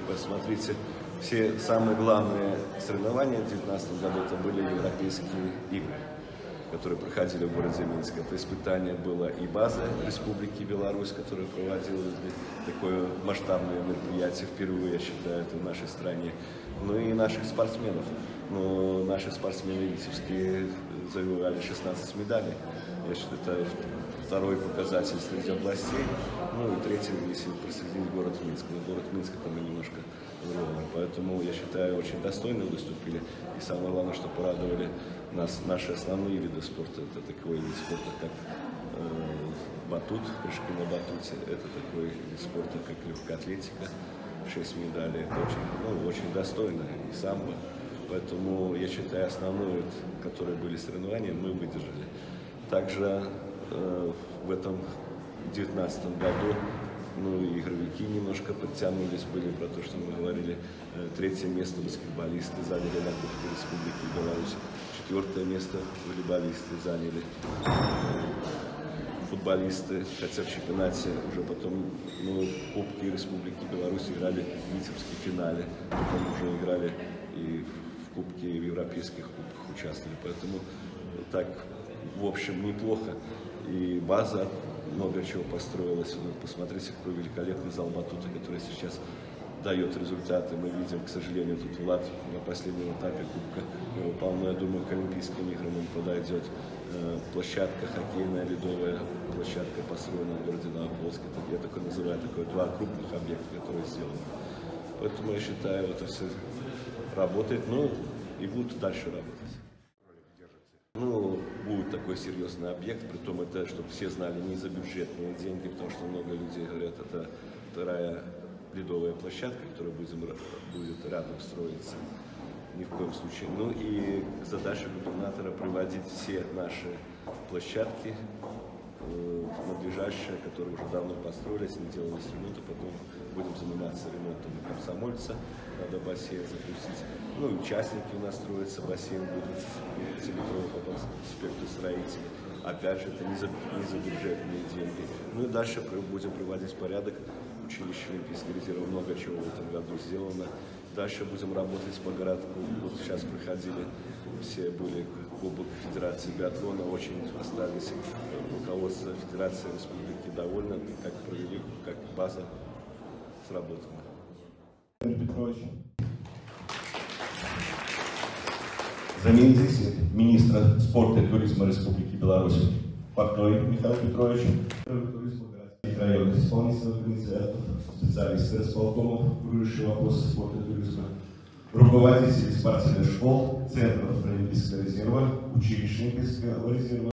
посмотрите, все самые главные соревнования в 2019 году это были европейские игры которые проходили в городе Минск. Это испытание было и база Республики Беларусь, которая проводила такое масштабное мероприятие впервые, я считаю, это в нашей стране. Ну и наших спортсменов. Но наши спортсмены витебские завоевали 16 медалей. Я считаю, это второй показатель среди областей. Ну и третий, если присоединить город Минск. Но город Минск это мы немножко ровно. Поэтому, я считаю, очень достойно выступили. И самое главное, что порадовали нас наши основные виды спорта. Это такой вид спорта, как э, батут, прыжки на батуте. Это такой вид спорта, как легкоатлетика. Шесть медалей. Это очень, ну, очень достойно. И самбо. Поэтому, я считаю, основную, которые были соревнования, мы выдержали. Также э, в этом 2019 году ну и игровики немножко подтянулись, были про то, что мы говорили. Э, третье место баскетболисты заняли на Кубке Республики Беларусь. Четвертое место волейболисты заняли. Футболисты, хотя в чемпионате уже потом ну, в Кубке Республики Беларусь играли в Витебске финале, потом уже играли и в Кубке, и в европейских кубках участвовали. Поэтому так, в общем, неплохо. И база много чего построилось. Ну, посмотрите, какой великолепный зал Батута, который сейчас дает результаты. Мы видим, к сожалению, тут Влад на последнем этапе Кубка его выпал, но я думаю, к Олимпийским играм он подойдет. Э, площадка хоккейная, ледовая площадка построена в городе Новополске. Я такой называю, такое два крупных объекта, которые сделаны. Поэтому я считаю, это все работает, ну и будут дальше работать. Ну, такой серьезный объект, при том это, чтобы все знали, не за бюджетные деньги, потому что много людей говорят, это вторая ледовая площадка, которая будет, будет рядом строиться, ни в коем случае. Ну и задача губернатора приводить все наши площадки э, надлежащие, которые уже давно построились, не делались ремонта, потом будем заниматься ремонтом комсомольца, надо бассейн запустить. Ну и участники у нас строятся, бассейн будет, Телетрова потом спектр строителей. Опять же, это не за, не за бюджетные деньги. Ну и дальше будем приводить порядок училище Олимпийского резерва много чего в этом году сделано. Дальше будем работать по городку. Вот сейчас проходили, все были Кубок Федерации биатлона, очень остались руководство Федерации Республики довольны, как провели, как база сработана. Петрович. Министра спорта и туризма Республики Беларусь. Портной Михаил Петрович районных исполнительных организаторов, специалисты располкомов, курирующие вопросы спорта и туризма, руководители спортивных школ, центров Олимпийского резерва, училищ резерва,